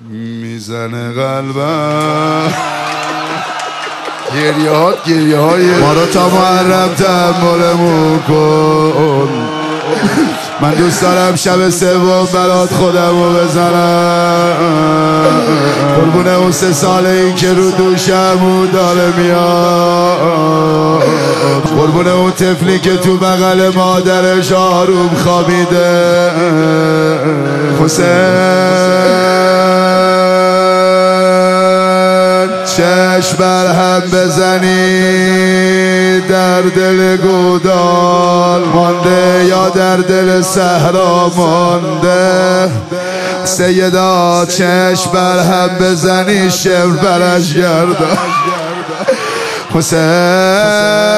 می‌زنه قلبم. گریه ها گریه های ما رو تا محرم تحملمون کن. من دوست دارم شب سوم برات خودم رو بزنم. قربونه اون سه ساله این که رو دوشم داره میاد. قربونه اون تفلی که تو بغل مادرش آروم خوابیده. حسین. چشم بر هم بزنی در دل گودال مانده یا در دل صحرا مانده؟ سیدا چشم بر هم بزنی شبر برش گردان. حسین.